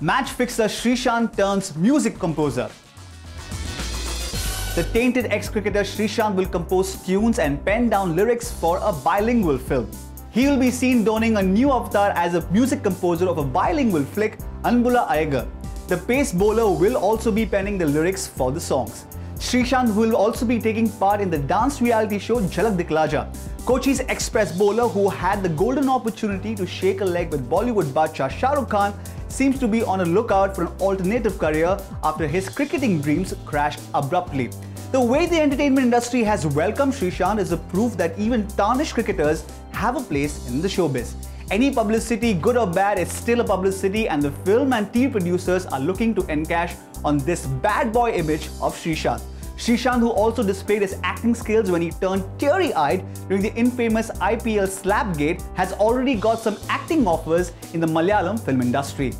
Match fixer Sreesanth turns music composer. The tainted ex-cricketer Sreesanth will compose tunes and pen down lyrics for a bilingual film. He will be seen donning a new avatar as a music composer of a bilingual flick, Anbulla Azhage. The pace bowler will also be penning the lyrics for the songs. Sreesanth will also be taking part in the dance reality show Jhalak Dikhhla Jaa. Kochi's express bowler who had the golden opportunity to shake a leg with Bollywood Badshah Shah Rukh Khan seems to be on a lookout for an alternative career after his cricketing dreams crashed abruptly. The way the entertainment industry has welcomed Sreesanth is a proof that even tarnished cricketers have a place in the showbiz. Any publicity, good or bad, is still a publicity and the film and TV producers are looking to encash on this bad boy image of Sreesanth. Sreesanth, who also displayed his acting skills when he turned teary-eyed during the infamous IPL Slapgate, has already got some acting offers in the Malayalam film industry.